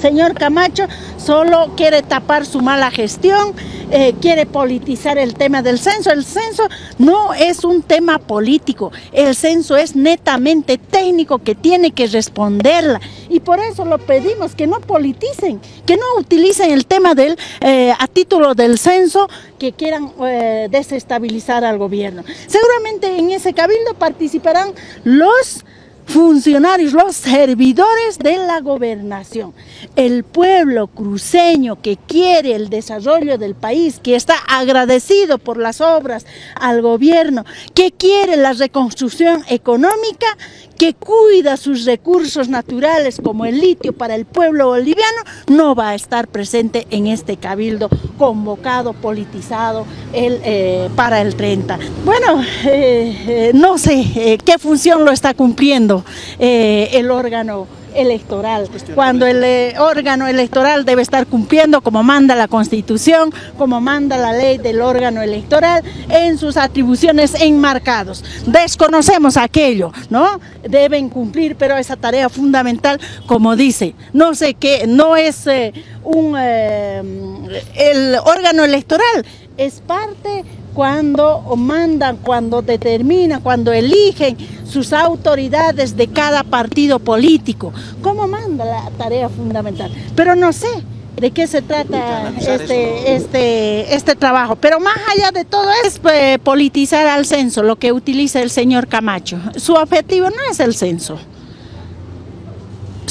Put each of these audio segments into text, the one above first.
señor Camacho solo quiere tapar su mala gestión, eh, quiere politizar el tema del censo. El censo no es un tema político, el censo es netamente técnico que tiene que responderla. Y por eso lo pedimos, que no politicen, que no utilicen el tema del, eh, a título del censo, que quieran eh, desestabilizar al gobierno. Seguramente en ese cabildo participarán los funcionarios, los servidores de la gobernación. El pueblo cruceño que quiere el desarrollo del país, que está agradecido por las obras al gobierno, que quiere la reconstrucción económica, que cuida sus recursos naturales como el litio para el pueblo boliviano, no va a estar presente en este cabildo convocado, politizado el, eh, para el 30. Bueno, eh, eh, no sé qué función lo está cumpliendo el órgano electoral, cuando el eh, órgano electoral debe estar cumpliendo como manda la Constitución, como manda la ley del órgano electoral en sus atribuciones enmarcados. Desconocemos aquello, ¿no? Deben cumplir, pero esa tarea fundamental, como dice, no sé qué, no es eh, un eh, el órgano electoral, es parte cuando mandan, cuando determinan, cuando eligen sus autoridades de cada partido político. ¿Cómo manda la tarea fundamental? Pero no sé de qué se trata este, este, este trabajo. Pero más allá de todo es eh, politizar al censo, lo que utiliza el señor Camacho. Su objetivo no es el censo.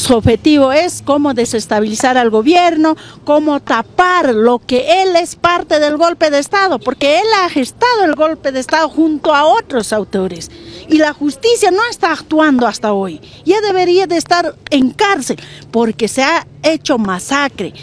Su objetivo es cómo desestabilizar al gobierno, cómo tapar lo que él es parte del golpe de Estado, porque él ha gestado el golpe de Estado junto a otros autores. Y la justicia no está actuando hasta hoy. Ya debería de estar en cárcel, porque se ha hecho masacre.